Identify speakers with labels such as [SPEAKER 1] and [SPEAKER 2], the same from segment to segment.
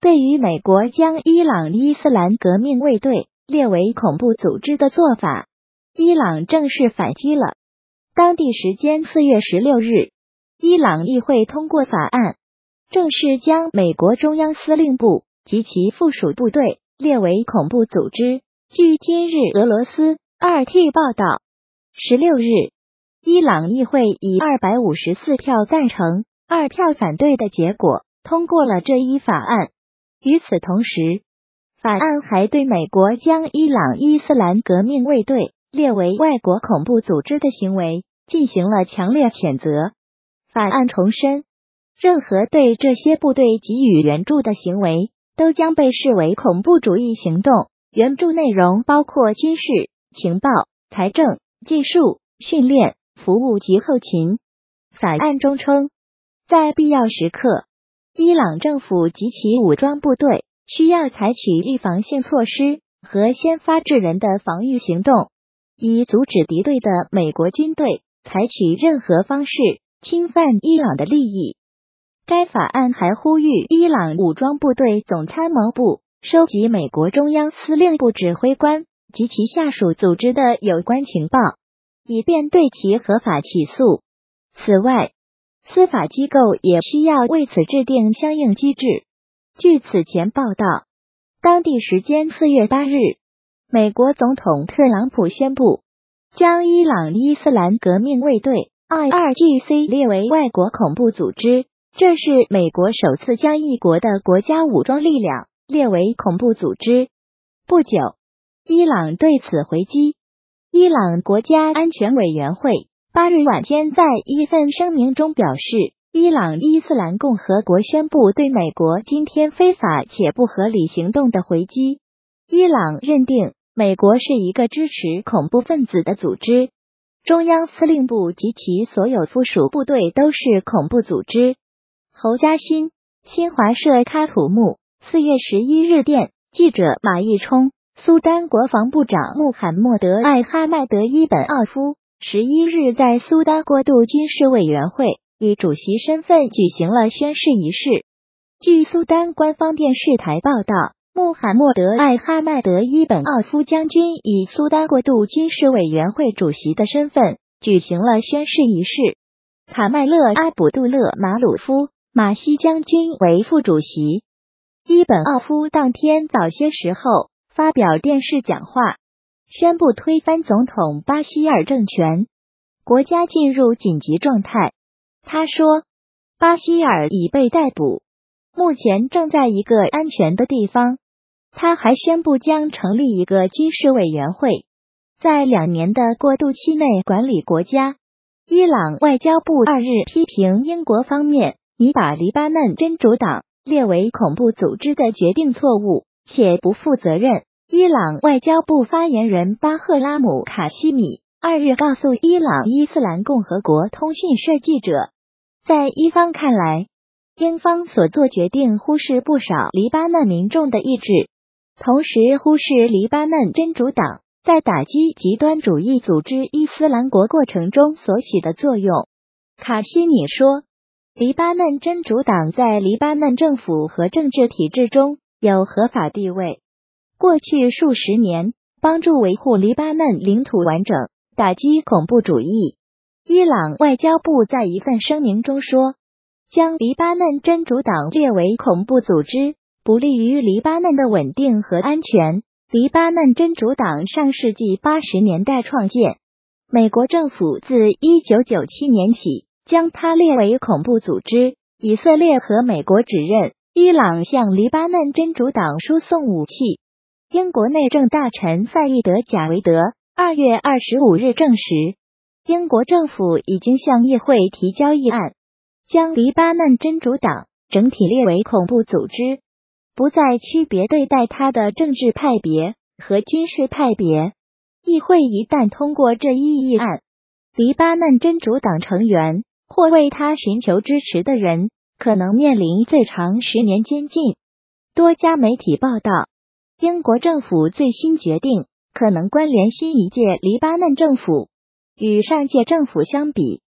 [SPEAKER 1] 对于美国将伊朗伊斯兰革命卫队列为恐怖组织的做法，伊朗正式反击了。当地时间四月十六日，伊朗议会通过法案，正式将美国中央司令部及其附属部队列为恐怖组织。据今日俄罗斯二 T 报道，十六日，伊朗议会以二百五十四票赞成、二票反对的结果通过了这一法案。与此同时，法案还对美国将伊朗伊斯兰革命卫队列为外国恐怖组织的行为进行了强烈谴责。法案重申，任何对这些部队给予援助的行为都将被视为恐怖主义行动。援助内容包括军事、情报、财政、技术、训练、服务及后勤。法案中称，在必要时刻，伊朗政府及其武装部队需要采取预防性措施和先发制人的防御行动，以阻止敌对的美国军队采取任何方式侵犯伊朗的利益。该法案还呼吁伊朗武装部队总参谋部。收集美国中央司令部指挥官及其下属组织的有关情报，以便对其合法起诉。此外，司法机构也需要为此制定相应机制。据此前报道，当地时间四月八日，美国总统特朗普宣布将伊朗伊斯兰革命卫队 （IRGC） 列为外国恐怖组织，这是美国首次将一国的国家武装力量。列为恐怖组织。不久，伊朗对此回击。伊朗国家安全委员会八日晚间在一份声明中表示，伊朗伊斯兰共和国宣布对美国今天非法且不合理行动的回击。伊朗认定美国是一个支持恐怖分子的组织，中央司令部及其所有附属部队都是恐怖组织。侯嘉欣，新华社喀土穆。四月十一日电，记者马毅冲，苏丹国防部长穆罕默德·艾哈迈德·伊本奥夫十一日在苏丹过渡军事委员会以主席身份举行了宣誓仪式。据苏丹官方电视台报道，穆罕默德·艾哈迈德·伊本奥夫将军以苏丹过渡军事委员会主席的身份举行了宣誓仪式。卡麦勒·阿卜杜勒·马鲁夫马西将军为副主席。伊本奥夫当天早些时候发表电视讲话，宣布推翻总统巴希尔政权，国家进入紧急状态。他说，巴希尔已被逮捕，目前正在一个安全的地方。他还宣布将成立一个军事委员会，在两年的过渡期内管理国家。伊朗外交部二日批评英国方面拟把黎巴嫩真主党。列为恐怖组织的决定错误且不负责任。伊朗外交部发言人巴赫拉姆卡西米二日告诉伊朗伊斯兰共和国通讯社记者，在伊方看来，英方所做决定忽视不少黎巴嫩民众的意志，同时忽视黎巴嫩真主党在打击极端主义组织伊斯兰国过程中所起的作用。卡西米说。黎巴嫩真主党在黎巴嫩政府和政治体制中有合法地位。过去数十年，帮助维护黎巴嫩领土完整，打击恐怖主义。伊朗外交部在一份声明中说，将黎巴嫩真主党列为恐怖组织，不利于黎巴嫩的稳定和安全。黎巴嫩真主党上世纪八十年代创建，美国政府自一九九七年起。将它列为恐怖组织。以色列和美国指认伊朗向黎巴嫩真主党输送武器。英国内政大臣赛义德·贾维德二月二十五日证实，英国政府已经向议会提交议案，将黎巴嫩真主党整体列为恐怖组织，不再区别对待他的政治派别和军事派别。议会一旦通过这一议案，黎巴嫩真主党成员。或为他寻求支持的人可能面临最长十年监禁。多家媒体报道，英国政府最新决定可能关联新一届黎巴嫩政府。与上届政府相比，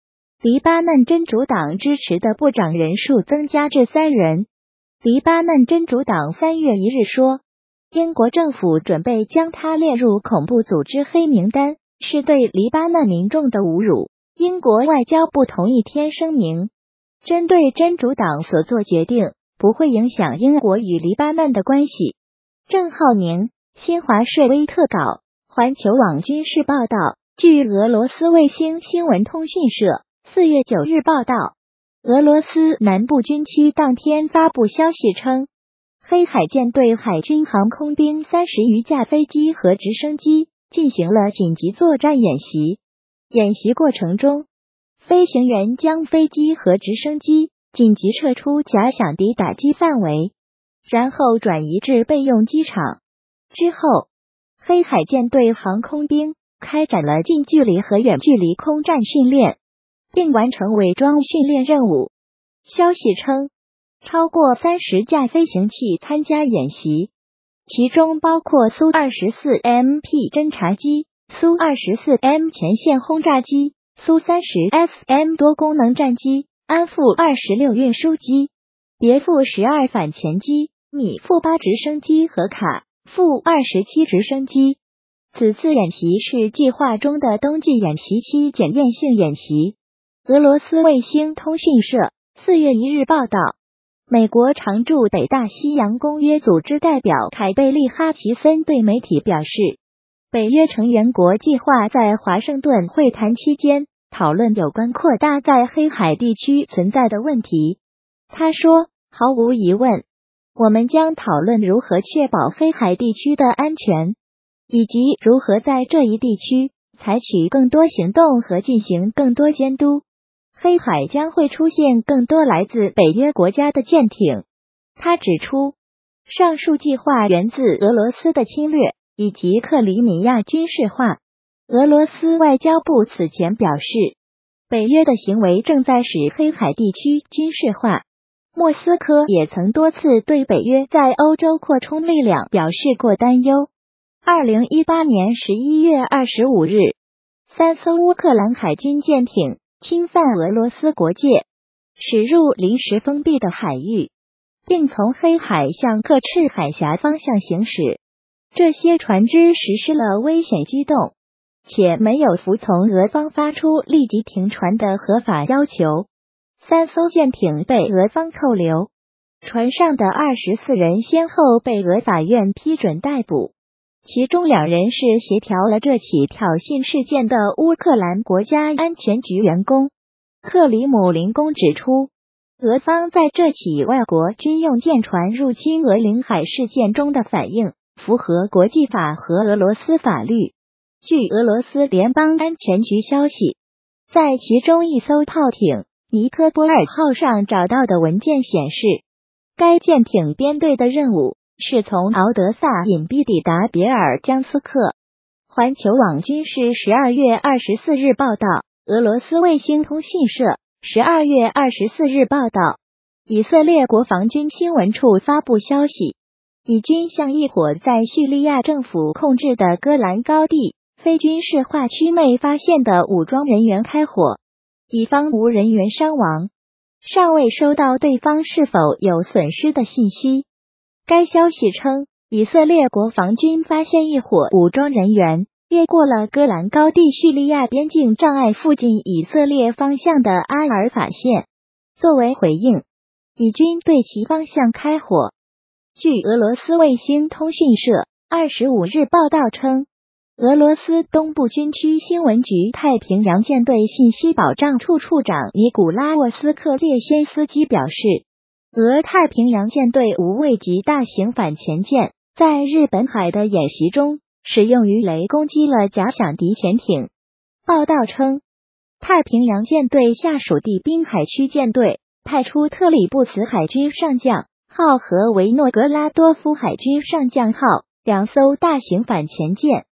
[SPEAKER 1] 黎巴嫩真主党支持的部长人数增加至三人。黎巴嫩真主党三月一日说，英国政府准备将他列入恐怖组织黑名单，是对黎巴嫩民众的侮辱。英国外交部同一天声明，针对真主党所做决定不会影响英国与黎巴嫩的关系。郑浩宁，新华社微特稿，环球网军事报道。据俄罗斯卫星新闻通讯社四月九日报道，俄罗斯南部军区当天发布消息称，黑海舰队海军航空兵三十余架飞机和直升机进行了紧急作战演习。演习过程中，飞行员将飞机和直升机紧急撤出假想敌打击范围，然后转移至备用机场。之后，黑海舰队航空兵。开展了近距离和远距离空战训练，并完成伪装训练任务。消息称，超过三十架飞行器参加演习，其中包括苏二十四 MP 侦察机、苏二十四 M 前线轰炸机、苏三十 SM 多功能战机、安富二十六运输机、别富十二反潜机、米富八直升机和卡富二十七直升机。此次演习是计划中的冬季演习期检验性演习。俄罗斯卫星通讯社四月一日报道，美国常驻北大西洋公约组织代表凯贝利·哈奇森对媒体表示，北约成员国计划在华盛顿会谈期间讨论有关扩大在黑海地区存在的问题。他说：“毫无疑问，我们将讨论如何确保黑海地区的安全。”以及如何在这一地区采取更多行动和进行更多监督。黑海将会出现更多来自北约国家的舰艇。他指出，上述计划源自俄罗斯的侵略以及克里米亚军事化。俄罗斯外交部此前表示，北约的行为正在使黑海地区军事化。莫斯科也曾多次对北约在欧洲扩充力量表示过担忧。二零一八年十一月二十五日，三艘乌克兰海军舰艇侵犯俄罗斯国界，驶入临时封闭的海域，并从黑海向克赤海峡方向行驶。这些船只实施了危险机动，且没有服从俄方发出立即停船的合法要求。三艘舰艇被俄方扣留，船上的二十四人先后被俄法院批准逮捕。其中两人是协调了这起挑衅事件的乌克兰国家安全局员工。克里姆林宫指出，俄方在这起外国军用舰船入侵俄领海事件中的反应符合国际法和俄罗斯法律。据俄罗斯联邦安全局消息，在其中一艘炮艇“尼科波尔号”上找到的文件显示，该舰艇编队的任务。是从敖德萨隐蔽抵达别尔江斯克。环球网军事十二月二十四日报道，俄罗斯卫星通讯社十二月二十四日报道，以色列国防军新闻处发布消息，以军向一伙在叙利亚政府控制的戈兰高地非军事化区内发现的武装人员开火，以方无人员伤亡，尚未收到对方是否有损失的信息。该消息称，以色列国防军发现一伙武装人员越过了戈兰高地叙利亚边境障碍附近以色列方向的阿尔法线。作为回应，以军对其方向开火。据俄罗斯卫星通讯社二十五日报道称，俄罗斯东部军区新闻局太平洋舰队信息保障处处长尼古拉沃斯克列先斯基表示。俄太平洋舰队无畏级大型反潜舰在日本海的演习中，使用鱼雷攻击了假想敌潜艇。报道称，太平洋舰队下属地滨海区舰队派出特里布茨海军上将号和维诺格拉多夫海军上将号两艘大型反潜舰，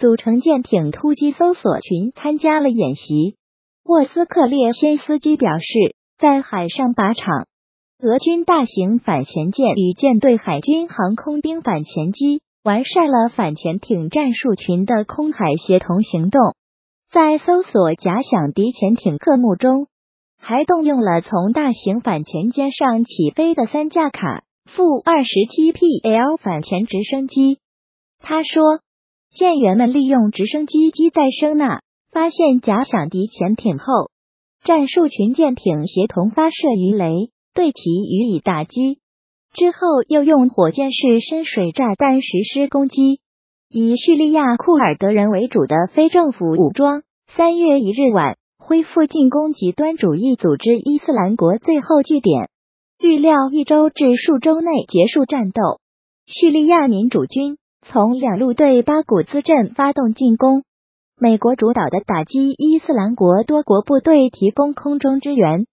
[SPEAKER 1] 组成舰艇突击搜索群参加了演习。沃斯克列先斯基表示，在海上靶场。俄军大型反潜舰与舰队海军航空兵反潜机完善了反潜艇战术群的空海协同行动，在搜索假想敌潜艇科目中，还动用了从大型反潜舰上起飞的三架卡负二十七 PL 反潜直升机。他说，舰员们利用直升机机载声呐，发现假想敌潜艇后，战术群舰艇协同发射鱼雷，对其予以打击。之后又用火箭式深水炸弹实施攻击。以叙利亚库尔德人为主的非政府武装，三月一日晚恢复进攻极端主义组织伊斯兰国最后据点，预料一周至数周内结束战斗。叙利亚民主军从两路对巴古兹镇发动进攻，美国主导的打击伊斯兰国多国部队提供空中支援。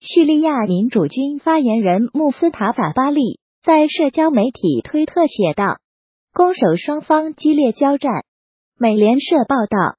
[SPEAKER 1] 叙利亚民主军发言人穆斯塔法巴利在社交媒体推特写道。攻守双方激烈交战。美联社报道，